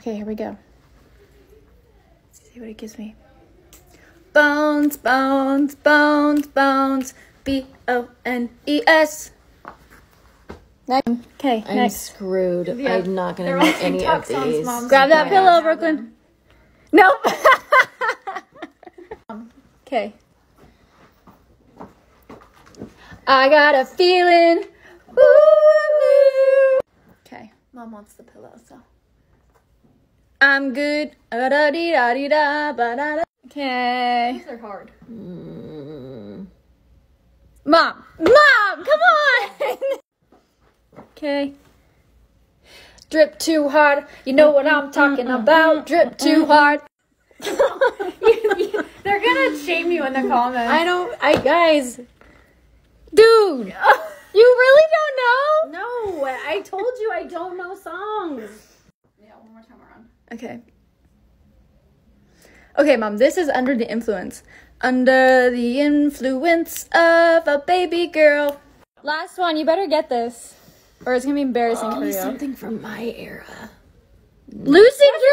Okay, here we go. Let's see what it gives me. Bones, bones, bones, bones. B O N E S. Next. Okay, I'm next. screwed. Yeah, I'm not gonna they're know any TikTok of these. Mom. Grab that Okay. pillow, Have Brooklyn. Nope. okay. I got a feeling. Ooh. Okay. Mom wants the pillow, so. I'm good. Okay. These are hard. Mm, Mom. Mom, come on. okay. Drip too hard. You know what I'm talking about. Drip too hard. They're gonna shame you in the comments. I don't. I guys. Dude. You really don't know? No, I told you I don't know songs. yeah, one more time around. Okay. Okay, mom, this is under the influence. Under the influence of a baby girl. Last one, you better get this. Or it's gonna be embarrassing oh, for you. Something from my era. Lucy! Mindy!